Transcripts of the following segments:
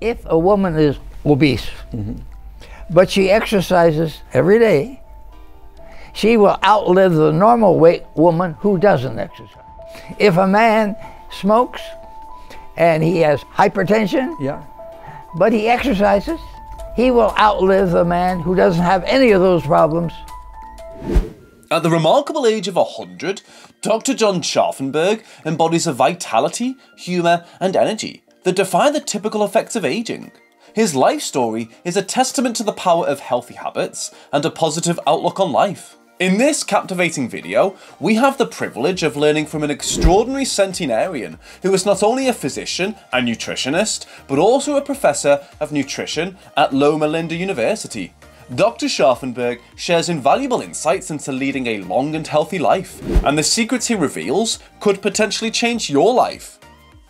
If a woman is obese, mm-hmm. but she exercises every day, she will outlive the normal weight woman who doesn't exercise. If a man smokes and he has hypertension, Yeah. but he exercises, he will outlive the man who doesn't have any of those problems. At the remarkable age of 100, Dr. John Scharffenberg embodies a vitality, humour, and energy that defy the typical effects of aging. His life story is a testament to the power of healthy habits and a positive outlook on life. In this captivating video, we have the privilege of learning from an extraordinary centenarian who is not only a physician and nutritionist, but also a professor of nutrition at Loma Linda University. Dr. Scharffenberg shares invaluable insights into leading a long and healthy life, and the secrets he reveals could potentially change your life.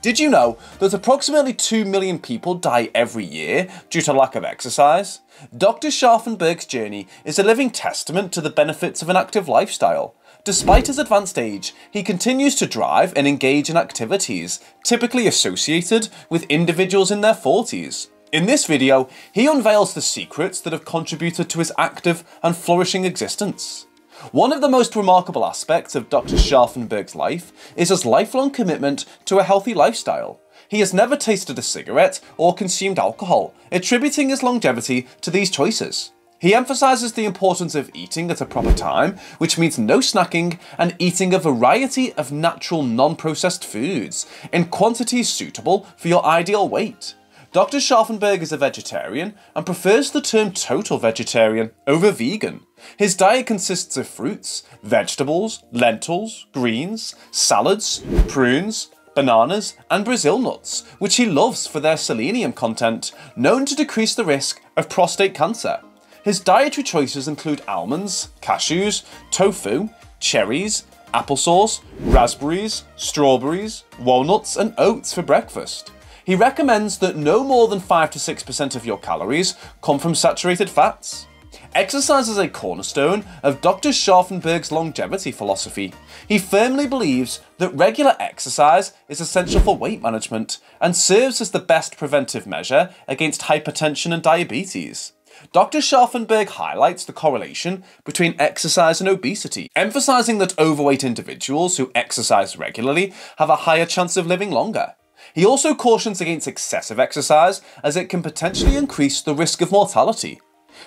Did you know that approximately 2 million people die every year due to lack of exercise? Dr. Scharffenberg's journey is a living testament to the benefits of an active lifestyle. Despite his advanced age, he continues to drive and engage in activities typically associated with individuals in their 40s. In this video, he unveils the secrets that have contributed to his active and flourishing existence. One of the most remarkable aspects of Dr. Scharffenberg's life is his lifelong commitment to a healthy lifestyle. He has never tasted a cigarette or consumed alcohol, attributing his longevity to these choices. He emphasises the importance of eating at a proper time, which means no snacking and eating a variety of natural non processed foods in quantities suitable for your ideal weight. Dr. Scharffenberg is a vegetarian and prefers the term total vegetarian over vegan. His diet consists of fruits, vegetables, lentils, greens, salads, prunes, bananas, and Brazil nuts, which he loves for their selenium content, known to decrease the risk of prostate cancer. His dietary choices include almonds, cashews, tofu, cherries, applesauce, raspberries, strawberries, walnuts, and oats for breakfast. He recommends that no more than 5 to 6% of your calories come from saturated fats. Exercise is a cornerstone of Dr. Scharffenberg's longevity philosophy. He firmly believes that regular exercise is essential for weight management and serves as the best preventive measure against hypertension and diabetes. Dr. Scharffenberg highlights the correlation between exercise and obesity, emphasizing that overweight individuals who exercise regularly have a higher chance of living longer. He also cautions against excessive exercise as it can potentially increase the risk of mortality.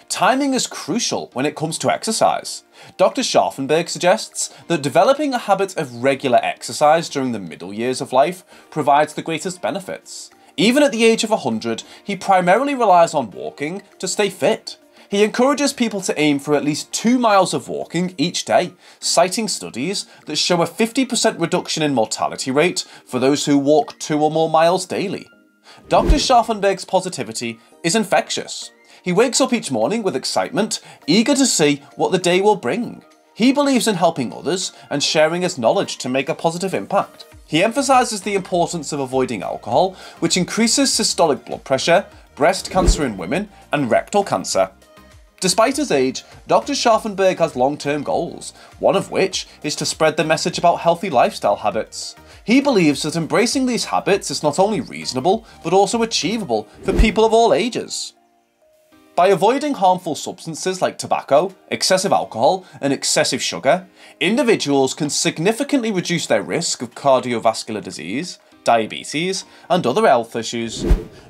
Timing is crucial when it comes to exercise. Dr. Scharffenberg suggests that developing a habit of regular exercise during the middle years of life provides the greatest benefits. Even at the age of 100, he primarily relies on walking to stay fit. He encourages people to aim for at least two miles of walking each day, citing studies that show a 50% reduction in mortality rate for those who walk two or more miles daily. Dr. Scharffenberg's positivity is infectious. He wakes up each morning with excitement, eager to see what the day will bring. He believes in helping others and sharing his knowledge to make a positive impact. He emphasises the importance of avoiding alcohol, which increases systolic blood pressure, breast cancer in women, and rectal cancer. Despite his age, Dr. Scharffenberg has long term goals, one of which is to spread the message about healthy lifestyle habits. He believes that embracing these habits is not only reasonable, but also achievable for people of all ages. By avoiding harmful substances like tobacco, excessive alcohol, and excessive sugar, individuals can significantly reduce their risk of cardiovascular disease, diabetes, and other health issues.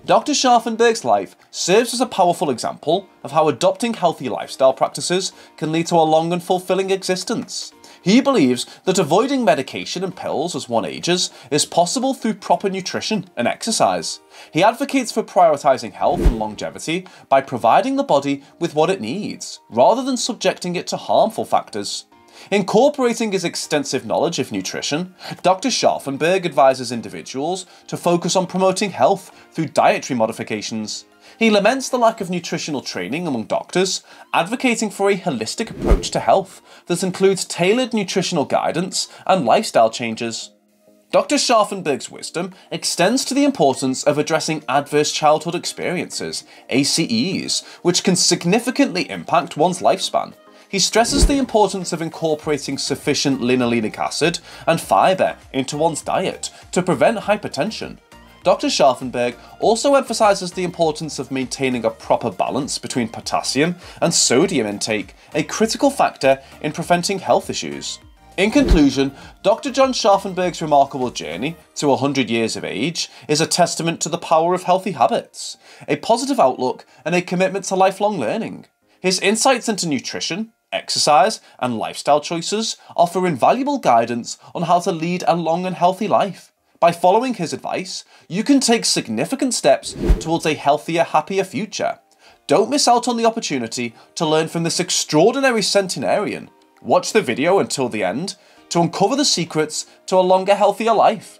Dr. Scharffenberg's life serves as a powerful example of how adopting healthy lifestyle practices can lead to a long and fulfilling existence. He believes that avoiding medication and pills as one ages is possible through proper nutrition and exercise. He advocates for prioritising health and longevity by providing the body with what it needs, rather than subjecting it to harmful factors. Incorporating his extensive knowledge of nutrition, Dr. Scharffenberg advises individuals to focus on promoting health through dietary modifications. He laments the lack of nutritional training among doctors, advocating for a holistic approach to health that includes tailored nutritional guidance and lifestyle changes. Dr. Scharffenberg's wisdom extends to the importance of addressing adverse childhood experiences, ACEs, which can significantly impact one's lifespan. He stresses the importance of incorporating sufficient linolenic acid and fibre into one's diet to prevent hypertension. Dr. Scharffenberg also emphasises the importance of maintaining a proper balance between potassium and sodium intake, a critical factor in preventing health issues. In conclusion, Dr. John Scharffenberg's remarkable journey to 100 years of age is a testament to the power of healthy habits, a positive outlook, and a commitment to lifelong learning. His insights into nutrition, exercise, and lifestyle choices offer invaluable guidance on how to lead a long and healthy life. By following his advice, you can take significant steps towards a healthier, happier future. Don't miss out on the opportunity to learn from this extraordinary centenarian. Watch the video until the end to uncover the secrets to a longer, healthier life.